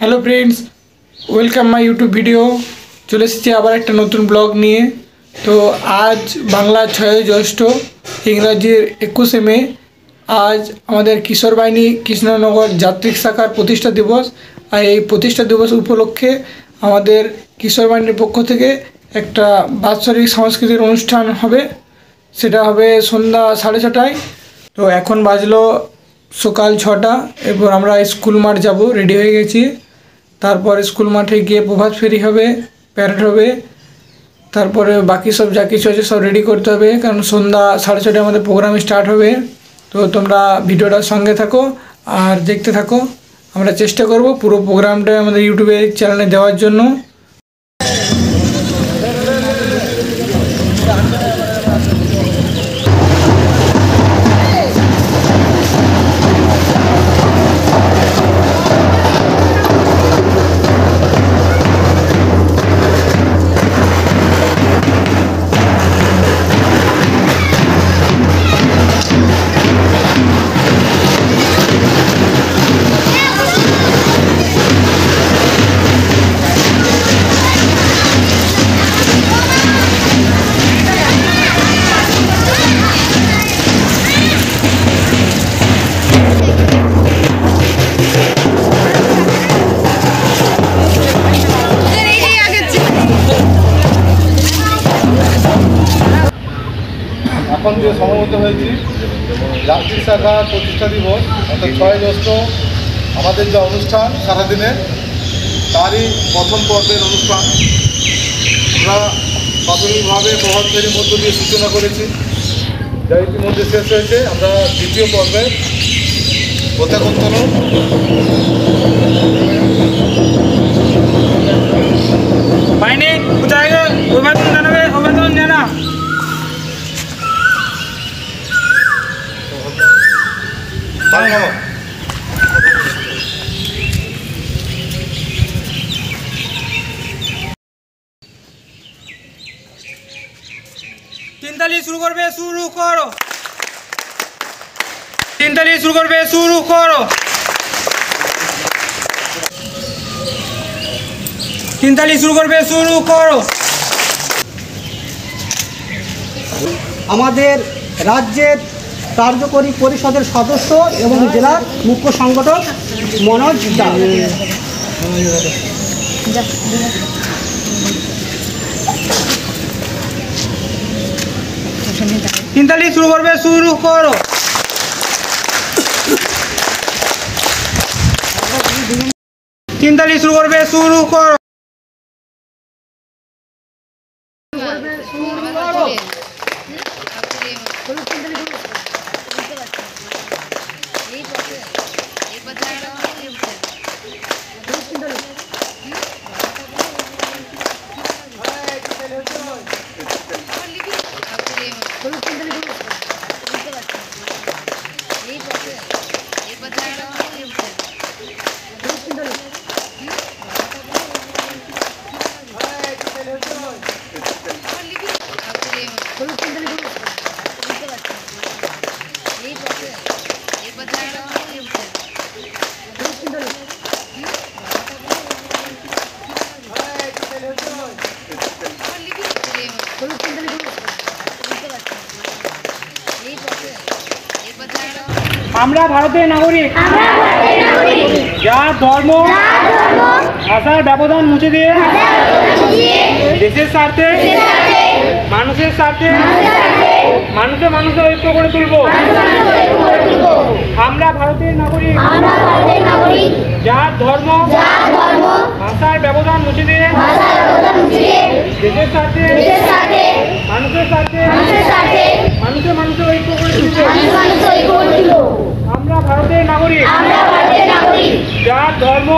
Hello friends welcome my YouTube video চলে এসেছি আবার একটা নতুন ব্লগ নিয়ে। তো আজ বাংলা ছয় জ্যৈষ্ঠ, ইংরাজির একুশে মে। আজ আমাদের কিশোর বাহিনী কৃষ্ণনগর যাত্রিক শাখার প্রতিষ্ঠা দিবস। আর এই প্রতিষ্ঠা দিবস উপলক্ষে আমাদের কিশোর বাহিনীর পক্ষ থেকে একটা বাৎসরিক সাংস্কৃতিক অনুষ্ঠান হবে। সেটা হবে সন্ধ্যা সাড়ে ছটায়। তো এখন বাজলো সকাল ছটা, এরপর আমরা স্কুল মাঠ যাব রেডি হয়ে গেছি। তারপর স্কুল মাঠে গিয়ে প্রভাত ফেরি হবে, প্যারেড হবে, তারপরে বাকি সব যা কিছু আছে সব রেডি করতে হবে, কারণ সন্ধ্যা সাড়ে ছটায় আমাদের প্রোগ্রাম স্টার্ট হবে। তো তোমরা ভিডিওটার সঙ্গে থাকো আর দেখতে থাকো। আমরা চেষ্টা করব পুরো প্রোগ্রামটা আমাদের ইউটিউবে চ্যানেলে দেওয়ার জন্য। সমবেত হয়েছি। যাত্রী শাখা প্রতিষ্ঠা দিবস, অর্থাৎ ছয় জ্যৈষ্ঠ, আমাদের যে অনুষ্ঠান সারাদিনের তারই প্রথম পর্বের অনুষ্ঠান। আমরা প্রাথমিকভাবে ফেরির মধ্য দিয়ে সূচনা করেছি। যা ইতিমধ্যে শেষ হয়েছে, আমরা দ্বিতীয় পর্বের পতাকা করবে, শুরু করো। তিনতালি শুরু করবে, শুরু করো। তিনতালি শুরু করবে, শুরু করো। আমাদের রাজ্যের কার্যকরী পরিষদের সদস্য এবং জেলার মুখ্য সংগঠক মনোজ দা তিনতালি শুরু করবে শুরু করো। তিনতালি শুরু করবে শুরু করো। আমরা ভারতের নাগরিক। যার ধর্ম ভাষার ব্যবধান মুছে দিয়ে দেশের স্বার্থে মানুষের স্বার্থে মানুষে মানুষের ঐক্য করে তুলব। আমরা ভারতের নাগরিক। যার ধর্ম ভাষার ব্যবধান মুছে দিয়ে দেশের স্বার্থে মানুষের স্বার্থে মানুষে মানুষের ঐক্য করে তুলব আমরা ভারতের নাগরিক। যার ধর্ম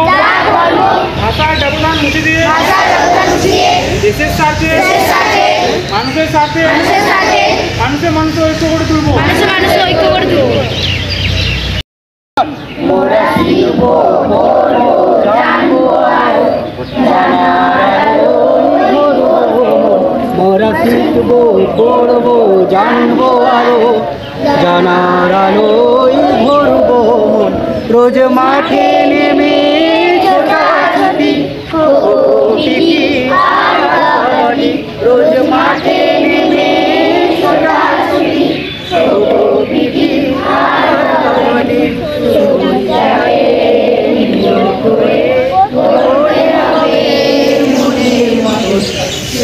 ভাষার ব্যবধান মুছে দিয়ে দেশের স্বার্থে মানুষের স্বার্থে মানুষে মানুষের ঐক্য করে তুলব। মোরা শিখব শিখব পড়ব জানব আরও জানার আলোই ভরবো মন রোজ মাঠে নেমে ছোটাছুটি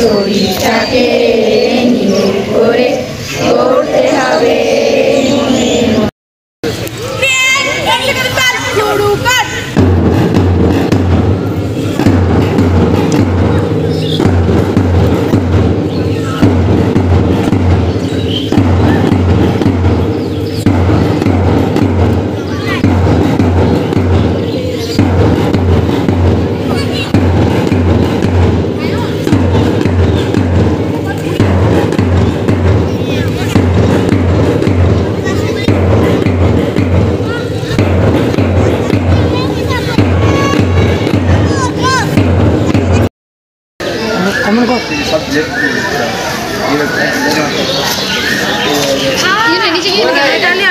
শরীরটাকে নিয়োগ Ini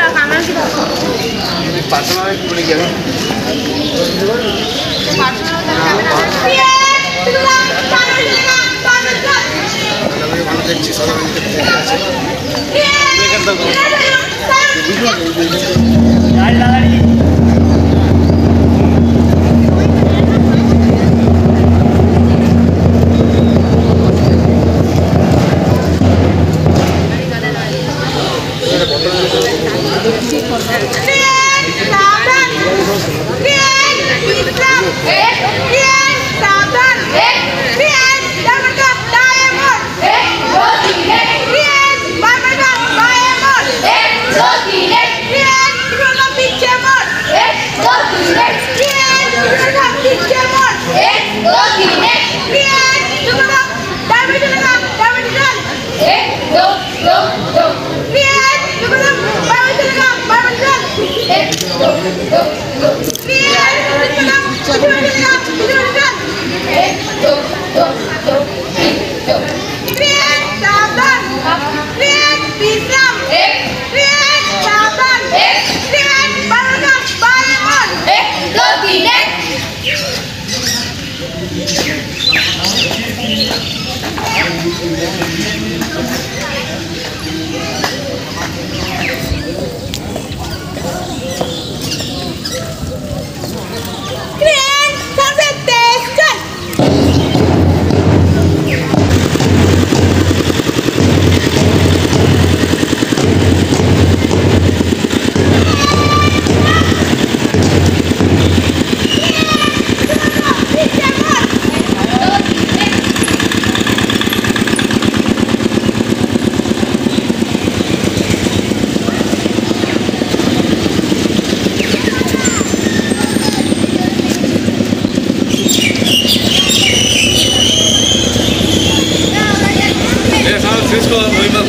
rekaman sih kan tuh. 一、二、三，Yeah!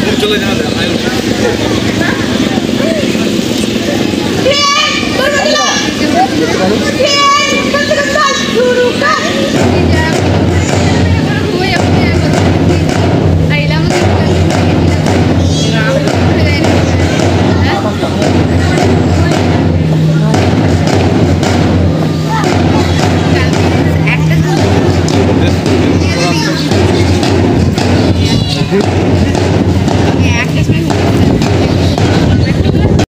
我这个家的还有。天，把这个蛋，天，把这个蛋，猪肉。